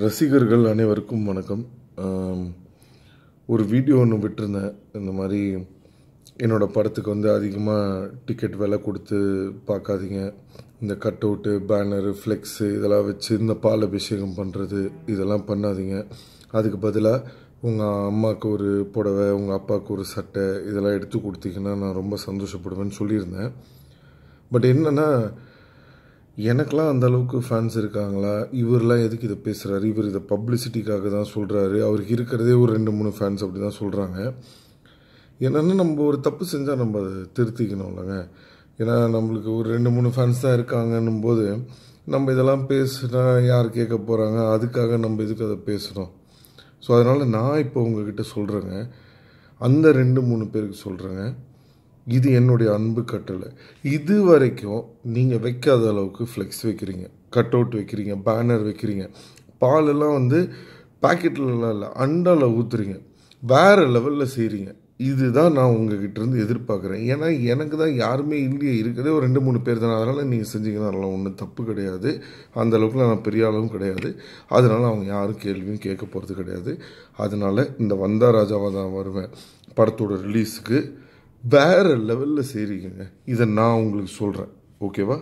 ரசிகர்கள் அனைவருக்கும் வணக்கம். ஒரு வீடியோ ஒன்று விட்டுருந்தேன். இந்த மாதிரி என்னோடய படத்துக்கு வந்து அதிகமாக டிக்கெட் விலை கொடுத்து பார்க்காதீங்க. இந்த கட் அவுட்டு பேனரு ஃப்ளெக்ஸு இதெல்லாம் வச்சு இந்த பால் அபிஷேகம் பண்ணுறது இதெல்லாம் பண்ணாதீங்க. அதுக்கு பதிலாக உங்கள் அம்மாவுக்கு ஒரு புடவை உங்கள் அப்பாவுக்கு ஒரு சட்டை இதெல்லாம் எடுத்து கொடுத்தீங்கன்னா நான் ரொம்ப சந்தோஷப்படுவேன்னு சொல்லியிருந்தேன். பட் என்னென்னா எனக்கெலாம் அந்த அளவுக்கு ஃபேன்ஸ் இருக்காங்களா? இவரெலாம் எதுக்கு இதை பேசுகிறாரு இவர் இதை பப்ளிசிட்டிக்காக தான் சொல்கிறாரு அவருக்கு இருக்கிறதே ஒரு ரெண்டு மூணு ஃபேன்ஸ் அப்படி தான் சொல்கிறாங்க என்னென்னா நம்ம ஒரு தப்பு செஞ்சால் நம்ம அதை திருத்திக்கணும்லங்க ஏன்னா நம்மளுக்கு ஒரு ரெண்டு மூணு ஃபேன்ஸ் தான் இருக்காங்கன்னும் போது நம்ம இதெல்லாம் பேசுனா யார் கேட்க போகிறாங்க அதுக்காக நம்ம எதுக்கு அதை பேசுகிறோம் ஸோ அதனால் நான் இப்போ உங்ககிட்ட சொல்கிறேங்க அந்த ரெண்டு மூணு பேருக்கு சொல்கிறேங்க இது என்னுடைய அன்பு கட்டளை. இது வரைக்கும் நீங்கள் வைக்காத அளவுக்கு ஃப்ளெக்ஸ் வைக்கிறீங்க. கட் அவுட் வைக்கிறீங்க பேனர் வைக்கிறீங்க. பாலெல்லாம் வந்து பாக்கெட்லலாம் இல்லை அண்டாவில் ஊற்றுறீங்க வேறு லெவலில் செய்கிறீங்க இதுதான் நான் உங்ககிட்டருந்து எதிர்பார்க்குறேன். ஏன்னா எனக்கு தான் யாருமே இல்லையே இருக்கிறதே ஒரு ரெண்டு மூணு பேர் தானே. அதனால் நீங்கள் செஞ்சீங்கன்னா அதெல்லாம் ஒன்றும் தப்பு கிடையாது. அந்த அளவுக்குலாம் நான் பெரிய அளவும் கிடையாது. அதனால் அவங்க யாரும் கேள்வியும் கேட்க போகிறது கிடையாது. அதனால் இந்த வந்தா ராஜாவாக தான் வருவேன். படத்தோட ரிலீஸுக்கு வேறு லெவலில் செய்கிறீங்க இதை நான் உங்களுக்கு சொல்கிறேன் ஓகேவா